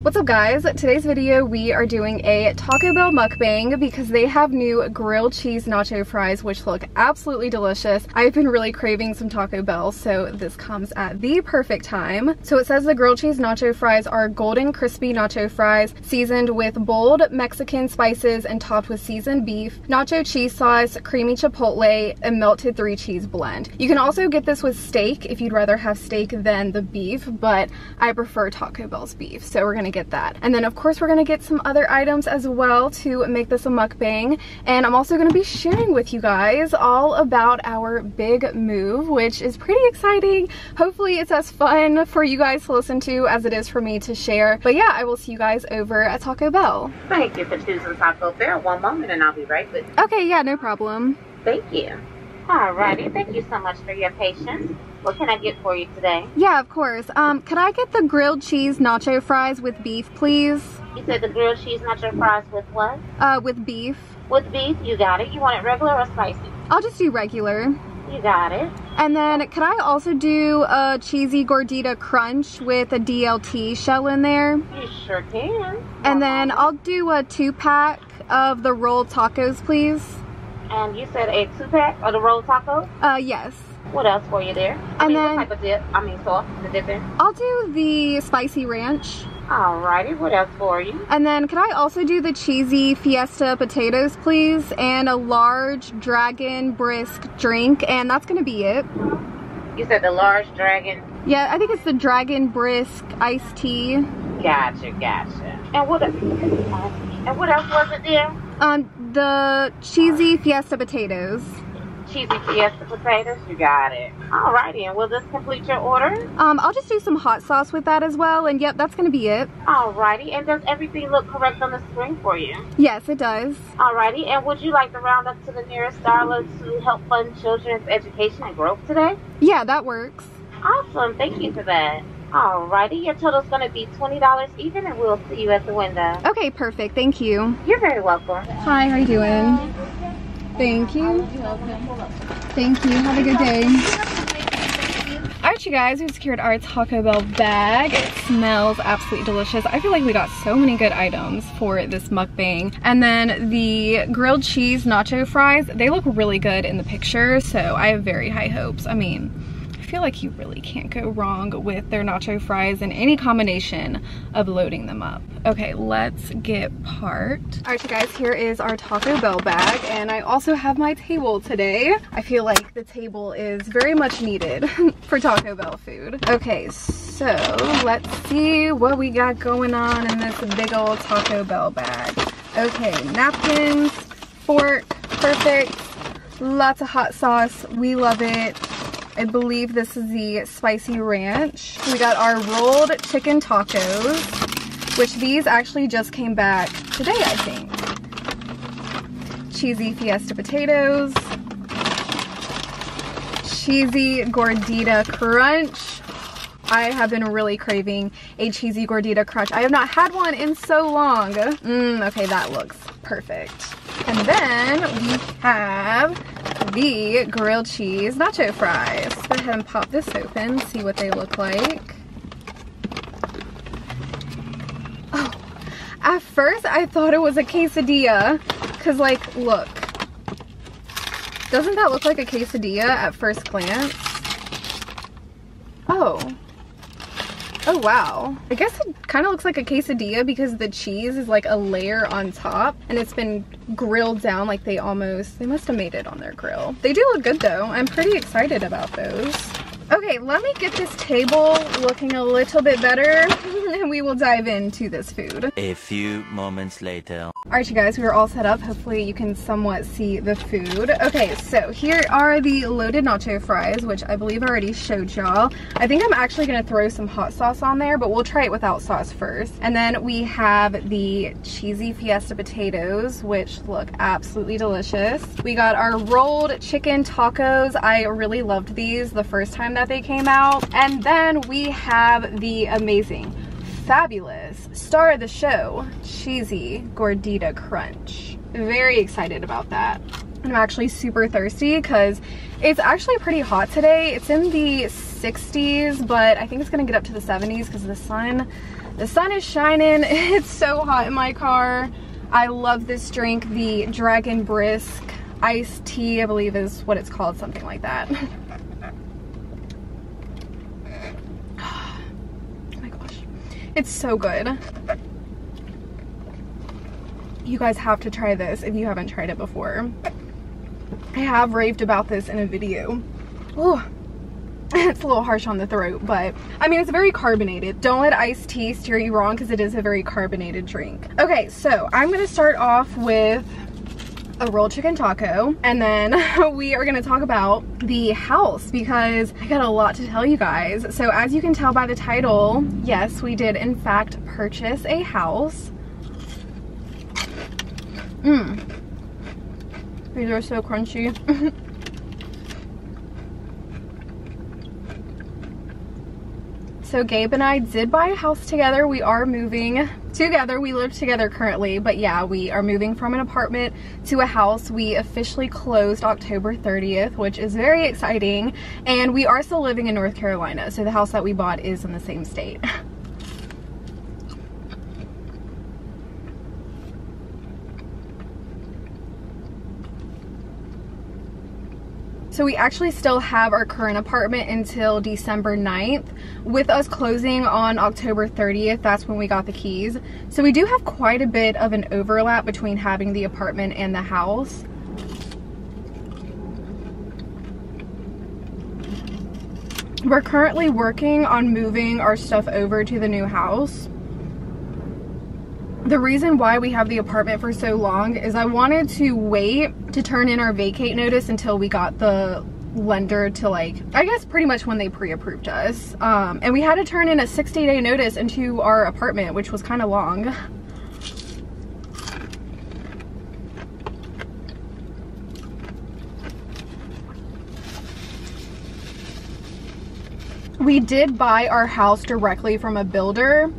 What's up guys? Today's video we are doing a Taco Bell mukbang because they have new grilled cheese nacho fries which look absolutely delicious. I've been really craving some Taco Bell so this comes at the perfect time. So it says the grilled cheese nacho fries are golden crispy nacho fries seasoned with bold Mexican spices and topped with seasoned beef, nacho cheese sauce, creamy chipotle, and melted three cheese blend. You can also get this with steak if you'd rather have steak than the beef but I prefer Taco Bell's beef so we're gonna gonna get that. And then of course we're gonna get some other items as well to make this a mukbang. And I'm also gonna be sharing with you guys all about our big move, which is pretty exciting. Hopefully it's as fun for you guys to listen to as it is for me to share. But yeah, I will see you guys over at Taco Bell. Thank you for choosing Taco Bell. One moment and I'll be right with you. Okay, yeah, no problem. Thank you. Alrighty, thank you so much for your patience. What can I get for you today? Yeah, of course. Um, could I get the grilled cheese nacho fries with beef, please? You said the grilled cheese nacho fries with what? Uh, with beef. With beef, you got it. You want it regular or spicy? I'll just do regular. You got it. And then could I also do a cheesy gordita crunch with a DLT shell in there? You sure can. And then I'll do a two pack of the rolled tacos, please. And you said a two pack of the rolled tacos? Uh, yes. What else for you there? I and mean, then, what type of dip? I mean, sauce the dip in? I'll do the spicy ranch. Alrighty, what else for you? And then could I also do the cheesy fiesta potatoes, please? And a large dragon brisk drink, and that's gonna be it. You said the large dragon? Yeah, I think it's the dragon brisk iced tea. Gotcha, gotcha. And what, and what else was it there? Um, the cheesy fiesta potatoes cheesy fiesta potatoes. You got it. Alrighty, and will this complete your order? Um, I'll just do some hot sauce with that as well, and yep, that's gonna be it. Alrighty, and does everything look correct on the screen for you? Yes, it does. Alrighty, and would you like to round up to the nearest dollar to help fund children's education and growth today? Yeah, that works. Awesome, thank you for that. Alrighty, your total is going to be $20 even and we'll see you at the window. Okay, perfect. Thank you. You're very welcome. Hi, how are you doing? Thank you. Thank you. Have a good day. Alright you guys, we secured our Taco Bell bag. It smells absolutely delicious. I feel like we got so many good items for this mukbang. And then the grilled cheese nacho fries, they look really good in the picture, so I have very high hopes. I mean, feel like you really can't go wrong with their nacho fries and any combination of loading them up. Okay, let's get parked. All right, guys, here is our Taco Bell bag, and I also have my table today. I feel like the table is very much needed for Taco Bell food. Okay, so let's see what we got going on in this big old Taco Bell bag. Okay, napkins, fork, perfect. Lots of hot sauce, we love it. I believe this is the spicy ranch. We got our rolled chicken tacos, which these actually just came back today, I think. Cheesy fiesta potatoes. Cheesy gordita crunch. I have been really craving a cheesy gordita crunch. I have not had one in so long. Mmm, okay, that looks perfect. And then we have the grilled cheese nacho fries. Go ahead and pop this open, see what they look like. Oh, at first I thought it was a quesadilla, cause like, look. Doesn't that look like a quesadilla at first glance? Oh, Oh wow. I guess it kind of looks like a quesadilla because the cheese is like a layer on top and it's been grilled down like they almost, they must have made it on their grill. They do look good though. I'm pretty excited about those. Okay, let me get this table looking a little bit better and we will dive into this food. A few moments later. Alright you guys, we are all set up. Hopefully you can somewhat see the food. Okay, so here are the loaded nacho fries, which I believe I already showed y'all. I think I'm actually gonna throw some hot sauce on there, but we'll try it without sauce first. And then we have the cheesy fiesta potatoes, which look absolutely delicious. We got our rolled chicken tacos. I really loved these the first time that they came out. And then we have the amazing, fabulous star of the show, cheesy gordita crunch. Very excited about that. I'm actually super thirsty because it's actually pretty hot today. It's in the 60s, but I think it's gonna get up to the 70s because the sun The sun is shining. It's so hot in my car. I love this drink, the Dragon Brisk iced tea, I believe is what it's called, something like that. oh my gosh, it's so good. You guys have to try this if you haven't tried it before. I have raved about this in a video. Oh, it's a little harsh on the throat, but I mean, it's very carbonated. Don't let iced tea steer you wrong because it is a very carbonated drink. Okay, so I'm gonna start off with a rolled chicken taco and then we are gonna talk about the house because I got a lot to tell you guys. So as you can tell by the title, yes, we did in fact purchase a house. Mmm. These are so crunchy. So Gabe and I did buy a house together. We are moving together. We live together currently, but yeah, we are moving from an apartment to a house. We officially closed October 30th, which is very exciting. And we are still living in North Carolina. So the house that we bought is in the same state. So we actually still have our current apartment until December 9th. With us closing on October 30th, that's when we got the keys. So we do have quite a bit of an overlap between having the apartment and the house. We're currently working on moving our stuff over to the new house the reason why we have the apartment for so long is I wanted to wait to turn in our vacate notice until we got the lender to like, I guess pretty much when they pre-approved us. Um, and we had to turn in a 60 day notice into our apartment, which was kind of long. We did buy our house directly from a builder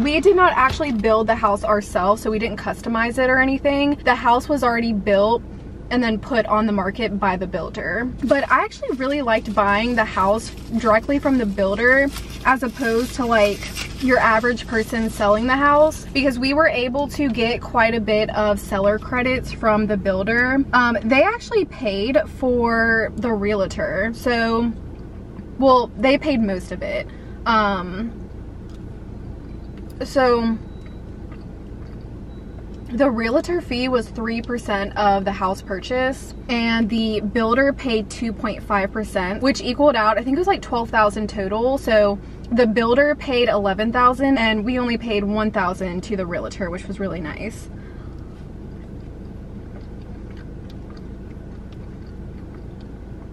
we did not actually build the house ourselves, so we didn't customize it or anything. The house was already built and then put on the market by the builder. But I actually really liked buying the house directly from the builder as opposed to like your average person selling the house because we were able to get quite a bit of seller credits from the builder. Um, they actually paid for the realtor. So, well, they paid most of it. Um, so the realtor fee was 3% of the house purchase and the builder paid 2.5% which equaled out I think it was like 12,000 total so the builder paid 11,000 and we only paid 1,000 to the realtor which was really nice.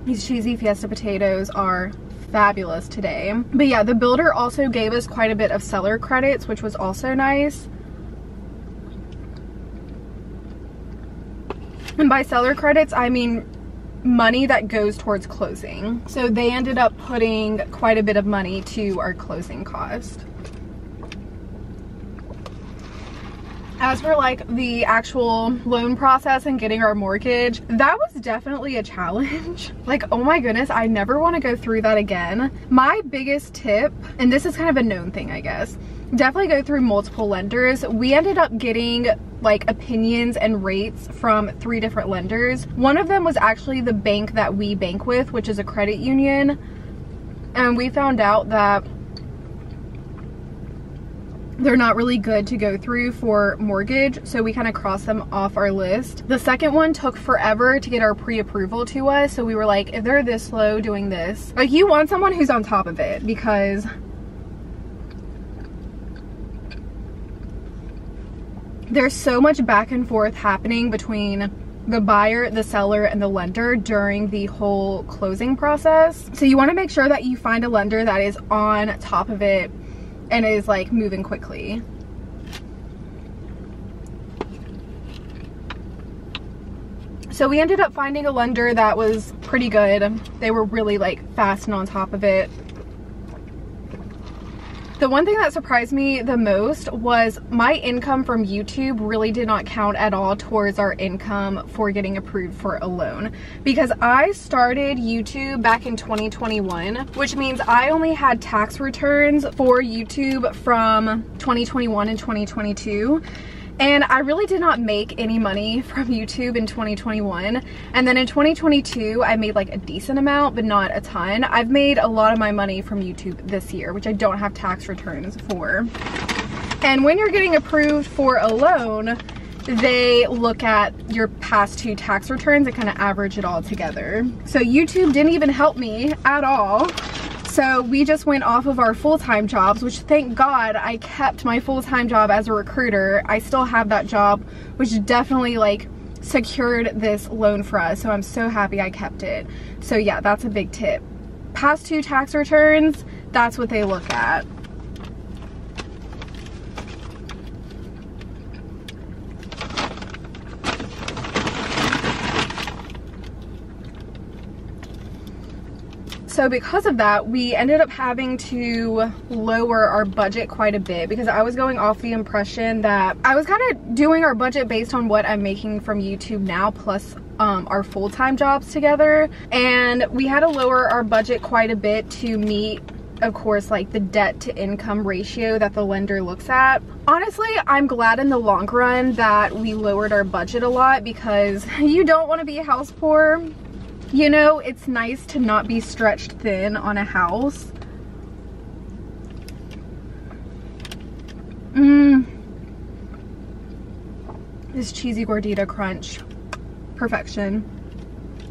These cheesy fiesta potatoes are fabulous today. But yeah, the builder also gave us quite a bit of seller credits, which was also nice. And by seller credits, I mean money that goes towards closing. So they ended up putting quite a bit of money to our closing cost. As for like the actual loan process and getting our mortgage, that was definitely a challenge. like, oh my goodness, I never want to go through that again. My biggest tip, and this is kind of a known thing, I guess, definitely go through multiple lenders. We ended up getting like opinions and rates from three different lenders. One of them was actually the bank that we bank with, which is a credit union. And we found out that they're not really good to go through for mortgage so we kind of crossed them off our list the second one took forever to get our pre-approval to us so we were like if they're this slow doing this like you want someone who's on top of it because there's so much back and forth happening between the buyer, the seller, and the lender during the whole closing process. So you wanna make sure that you find a lender that is on top of it and is like moving quickly. So we ended up finding a lender that was pretty good. They were really like fast and on top of it. The one thing that surprised me the most was my income from YouTube really did not count at all towards our income for getting approved for a loan. Because I started YouTube back in 2021, which means I only had tax returns for YouTube from 2021 and 2022 and I really did not make any money from YouTube in 2021. And then in 2022, I made like a decent amount, but not a ton. I've made a lot of my money from YouTube this year, which I don't have tax returns for. And when you're getting approved for a loan, they look at your past two tax returns and kind of average it all together. So YouTube didn't even help me at all. So we just went off of our full-time jobs, which thank God I kept my full-time job as a recruiter. I still have that job, which definitely like secured this loan for us. So I'm so happy I kept it. So yeah, that's a big tip. Past two tax returns, that's what they look at. So because of that, we ended up having to lower our budget quite a bit because I was going off the impression that I was kind of doing our budget based on what I'm making from YouTube now plus um, our full-time jobs together. And we had to lower our budget quite a bit to meet of course like the debt to income ratio that the lender looks at. Honestly, I'm glad in the long run that we lowered our budget a lot because you don't want to be house poor you know, it's nice to not be stretched thin on a house. Mmm. This cheesy gordita crunch. Perfection.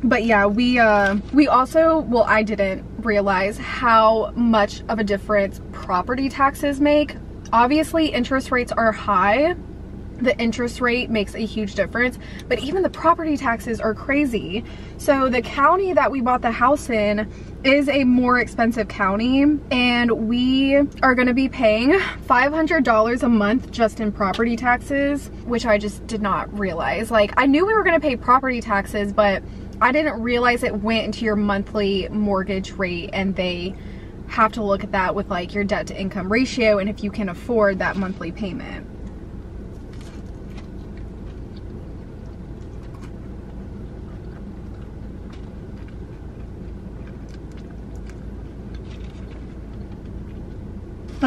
But yeah, we uh we also, well I didn't realize how much of a difference property taxes make. Obviously interest rates are high the interest rate makes a huge difference but even the property taxes are crazy. So the county that we bought the house in is a more expensive county and we are going to be paying $500 a month just in property taxes which I just did not realize. Like I knew we were going to pay property taxes but I didn't realize it went into your monthly mortgage rate and they have to look at that with like your debt to income ratio and if you can afford that monthly payment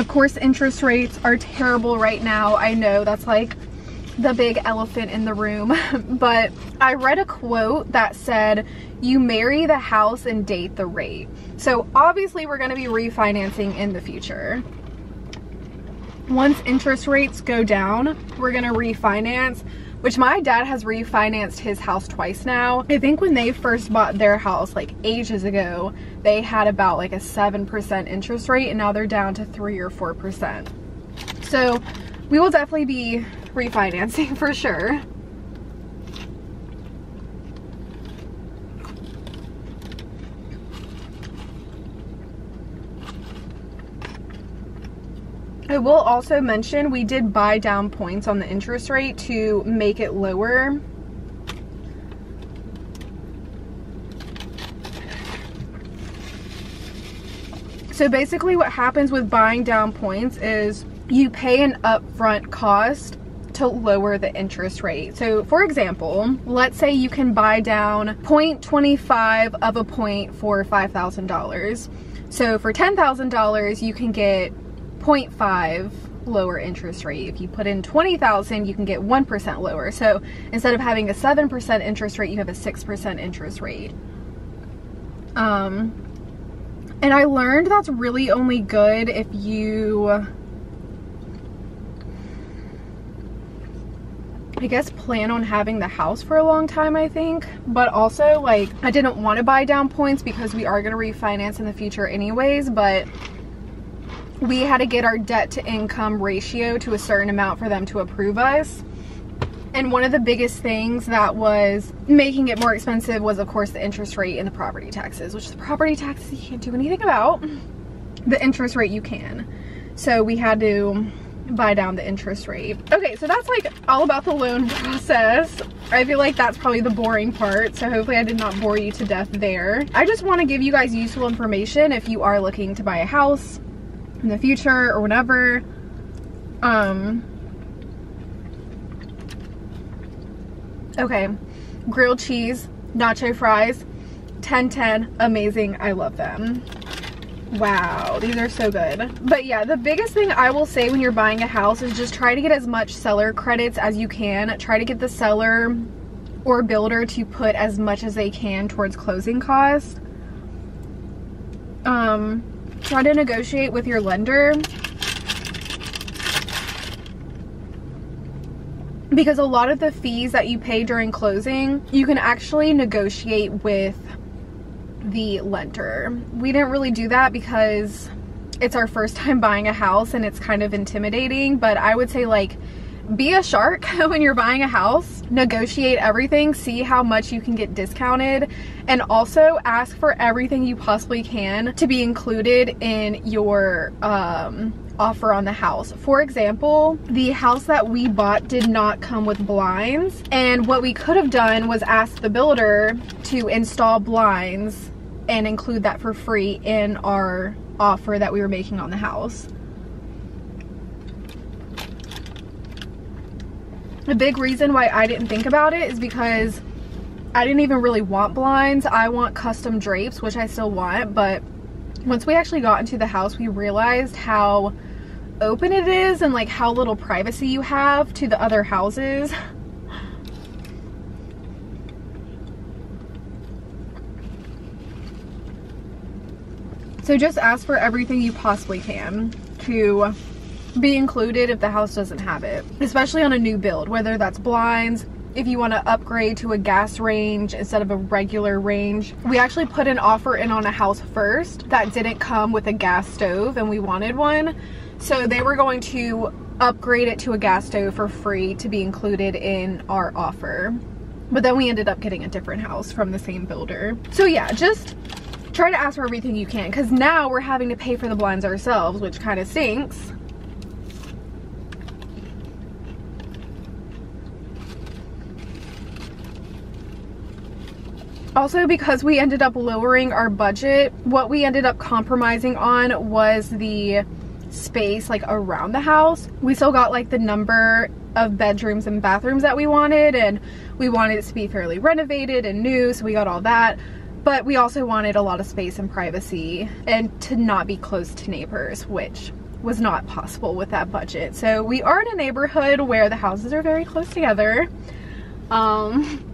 Of course, interest rates are terrible right now. I know that's like the big elephant in the room, but I read a quote that said, you marry the house and date the rate. So obviously we're gonna be refinancing in the future. Once interest rates go down, we're gonna refinance which my dad has refinanced his house twice now. I think when they first bought their house like ages ago, they had about like a 7% interest rate and now they're down to 3 or 4%. So we will definitely be refinancing for sure. I will also mention we did buy down points on the interest rate to make it lower. So basically what happens with buying down points is you pay an upfront cost to lower the interest rate. So for example, let's say you can buy down 0.25 of a point for $5,000. So for $10,000, you can get 0.5 lower interest rate. If you put in 20,000, you can get 1% lower. So instead of having a 7% interest rate, you have a 6% interest rate. Um, and I learned that's really only good if you, I guess, plan on having the house for a long time, I think. But also, like, I didn't want to buy down points because we are going to refinance in the future anyways, but we had to get our debt to income ratio to a certain amount for them to approve us. And one of the biggest things that was making it more expensive was of course the interest rate and the property taxes, which the property taxes you can't do anything about. The interest rate you can. So we had to buy down the interest rate. Okay, so that's like all about the loan process. I feel like that's probably the boring part, so hopefully I did not bore you to death there. I just want to give you guys useful information if you are looking to buy a house in the future or whenever. Um, okay, grilled cheese, nacho fries, 1010, amazing. I love them. Wow, these are so good. But yeah, the biggest thing I will say when you're buying a house is just try to get as much seller credits as you can. Try to get the seller or builder to put as much as they can towards closing costs. Um, try to negotiate with your lender. Because a lot of the fees that you pay during closing, you can actually negotiate with the lender. We didn't really do that because it's our first time buying a house and it's kind of intimidating, but I would say like be a shark when you're buying a house, negotiate everything, see how much you can get discounted, and also ask for everything you possibly can to be included in your um, offer on the house. For example, the house that we bought did not come with blinds, and what we could have done was ask the builder to install blinds and include that for free in our offer that we were making on the house. A big reason why I didn't think about it is because I didn't even really want blinds. I want custom drapes, which I still want, but once we actually got into the house, we realized how open it is and like how little privacy you have to the other houses. So just ask for everything you possibly can to be included if the house doesn't have it, especially on a new build, whether that's blinds, if you want to upgrade to a gas range instead of a regular range. We actually put an offer in on a house first that didn't come with a gas stove and we wanted one. So they were going to upgrade it to a gas stove for free to be included in our offer. But then we ended up getting a different house from the same builder. So yeah, just try to ask for everything you can because now we're having to pay for the blinds ourselves, which kind of stinks. Also, because we ended up lowering our budget, what we ended up compromising on was the space like around the house. We still got like the number of bedrooms and bathrooms that we wanted and we wanted it to be fairly renovated and new so we got all that but we also wanted a lot of space and privacy and to not be close to neighbors, which was not possible with that budget. So we are in a neighborhood where the houses are very close together. Um,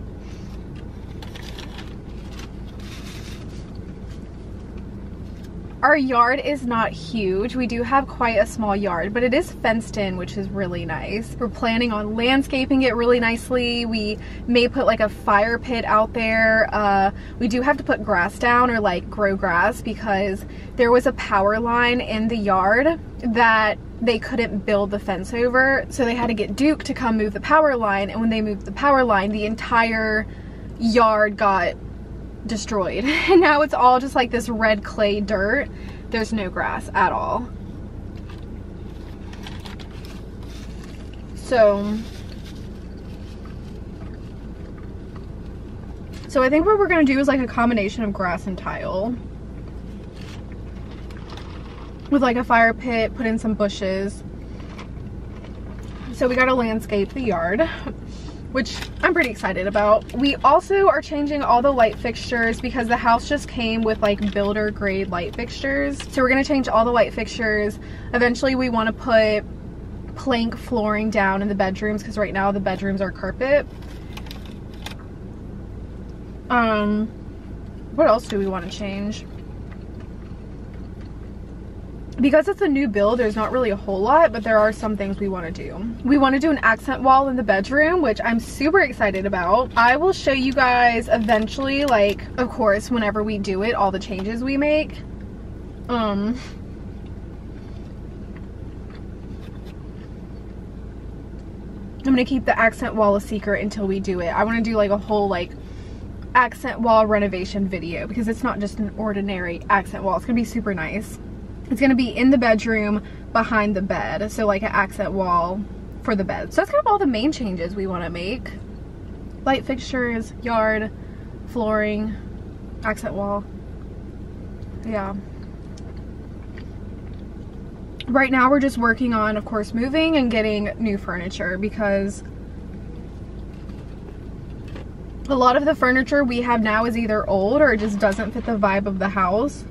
Our yard is not huge. We do have quite a small yard, but it is fenced in, which is really nice. We're planning on landscaping it really nicely. We may put like a fire pit out there. Uh, we do have to put grass down or like grow grass because there was a power line in the yard that they couldn't build the fence over. So they had to get Duke to come move the power line. And when they moved the power line, the entire yard got destroyed. And now it's all just like this red clay dirt. There's no grass at all. So, so I think what we're gonna do is like a combination of grass and tile. With like a fire pit, put in some bushes. So we gotta landscape the yard which I'm pretty excited about. We also are changing all the light fixtures because the house just came with like builder grade light fixtures. So we're gonna change all the light fixtures. Eventually we wanna put plank flooring down in the bedrooms because right now the bedrooms are carpet. Um, what else do we wanna change? Because it's a new build there's not really a whole lot but there are some things we want to do we want to do an accent wall in the bedroom which i'm super excited about i will show you guys eventually like of course whenever we do it all the changes we make um I'm gonna keep the accent wall a secret until we do it. I wanna do like a whole like accent wall renovation video because it's not just an ordinary accent wall. It's gonna be super nice. It's gonna be in the bedroom behind the bed. So like an accent wall for the bed. So that's kind of all the main changes we wanna make. Light fixtures, yard, flooring, accent wall. Yeah. right now we're just working on, of course, moving and getting new furniture because a lot of the furniture we have now is either old or it just doesn't fit the vibe of the house.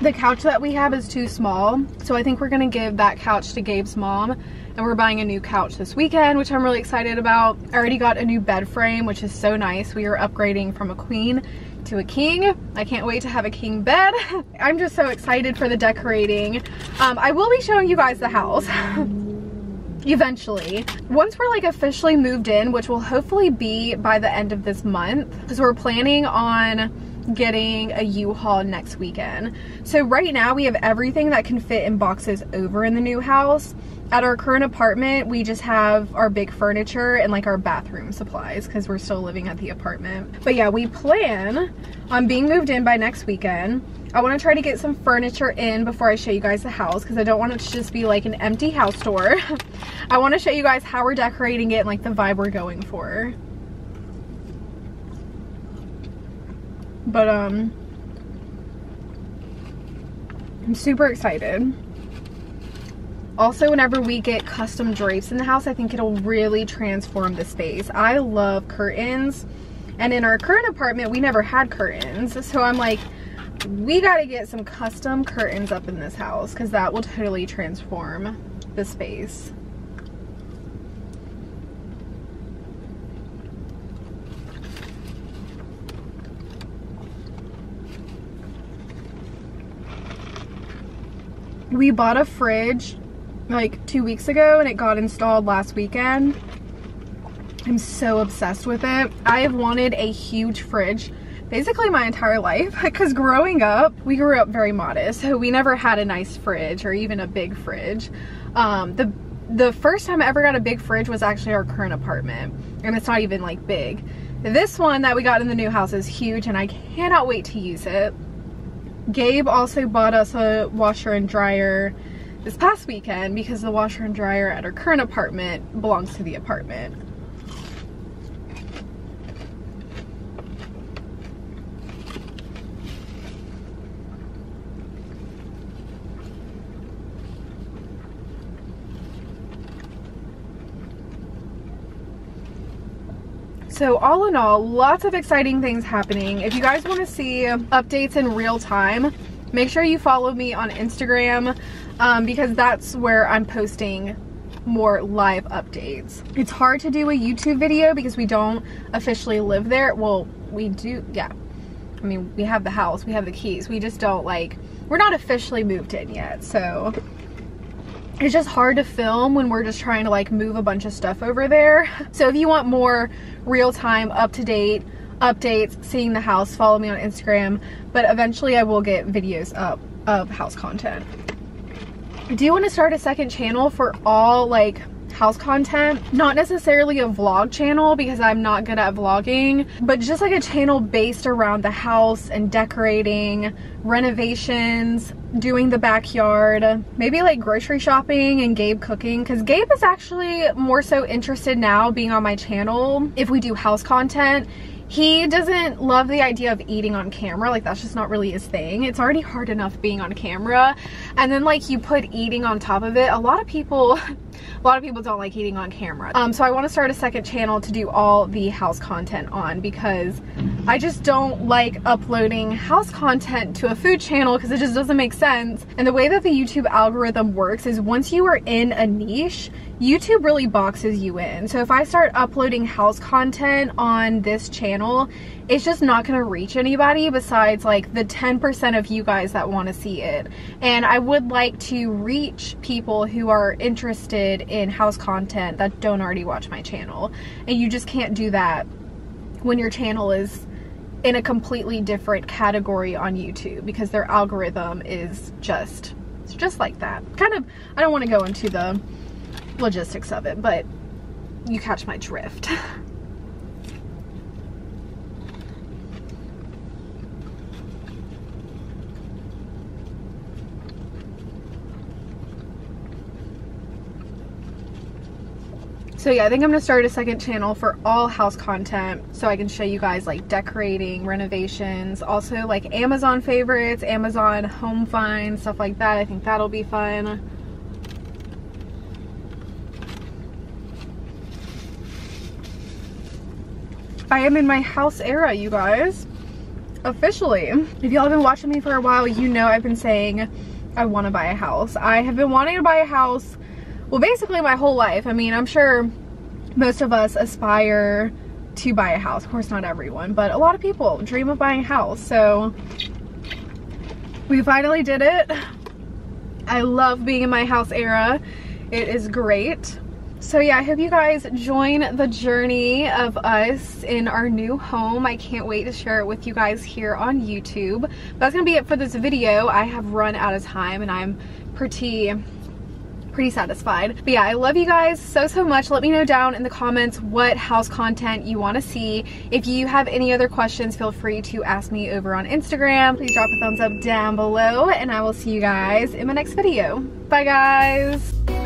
The couch that we have is too small, so I think we're gonna give that couch to Gabe's mom and we're buying a new couch this weekend, which I'm really excited about. I already got a new bed frame, which is so nice. We are upgrading from a queen to a king. I can't wait to have a king bed. I'm just so excited for the decorating. Um, I will be showing you guys the house. eventually. Once we're like officially moved in, which will hopefully be by the end of this month, because we're planning on getting a U-Haul next weekend. So right now we have everything that can fit in boxes over in the new house. At our current apartment, we just have our big furniture and like our bathroom supplies because we're still living at the apartment. But yeah, we plan on being moved in by next weekend. I want to try to get some furniture in before I show you guys the house because I don't want it to just be like an empty house tour. I want to show you guys how we're decorating it and like the vibe we're going for. But um, I'm super excited. Also, whenever we get custom drapes in the house, I think it'll really transform the space. I love curtains. And in our current apartment, we never had curtains. So I'm like, we got to get some custom curtains up in this house because that will totally transform the space. We bought a fridge like two weeks ago and it got installed last weekend. I'm so obsessed with it. I have wanted a huge fridge basically my entire life because growing up we grew up very modest so we never had a nice fridge or even a big fridge um, the the first time I ever got a big fridge was actually our current apartment and it's not even like big this one that we got in the new house is huge and I cannot wait to use it Gabe also bought us a washer and dryer this past weekend because the washer and dryer at our current apartment belongs to the apartment So all in all, lots of exciting things happening. If you guys want to see updates in real time, make sure you follow me on Instagram um, because that's where I'm posting more live updates. It's hard to do a YouTube video because we don't officially live there. Well, we do, yeah. I mean, we have the house, we have the keys. We just don't like, we're not officially moved in yet. So it's just hard to film when we're just trying to like move a bunch of stuff over there. So if you want more real-time, up-to-date updates, seeing the house, follow me on Instagram. But eventually I will get videos up of house content. Do you want to start a second channel for all like house content. Not necessarily a vlog channel because I'm not good at vlogging, but just like a channel based around the house and decorating, renovations, doing the backyard, maybe like grocery shopping and Gabe cooking because Gabe is actually more so interested now being on my channel if we do house content he doesn't love the idea of eating on camera like that's just not really his thing it's already hard enough being on camera and then like you put eating on top of it a lot of people a lot of people don't like eating on camera. Um so i want to start a second channel to do all the house content on because i just don't like uploading house content to a food channel because it just doesn't make sense. And the way that the youtube algorithm works is once you are in a niche YouTube really boxes you in. So if I start uploading house content on this channel, it's just not going to reach anybody besides like the 10% of you guys that want to see it. And I would like to reach people who are interested in house content that don't already watch my channel. And you just can't do that when your channel is in a completely different category on YouTube because their algorithm is just, it's just like that. Kind of, I don't want to go into the logistics of it, but you catch my drift. So yeah, I think I'm gonna start a second channel for all house content so I can show you guys like decorating, renovations, also like Amazon favorites, Amazon home finds, stuff like that. I think that'll be fun. I am in my house era, you guys. Officially. If y'all have been watching me for a while, you know I've been saying I want to buy a house. I have been wanting to buy a house, well, basically my whole life. I mean, I'm sure most of us aspire to buy a house. Of course, not everyone, but a lot of people dream of buying a house. So we finally did it. I love being in my house era. It is great. So yeah, I hope you guys join the journey of us in our new home. I can't wait to share it with you guys here on YouTube. That's gonna be it for this video. I have run out of time and I'm pretty pretty satisfied. But yeah, I love you guys so, so much. Let me know down in the comments what house content you want to see. If you have any other questions, feel free to ask me over on Instagram. Please drop a thumbs up down below and I will see you guys in my next video. Bye guys.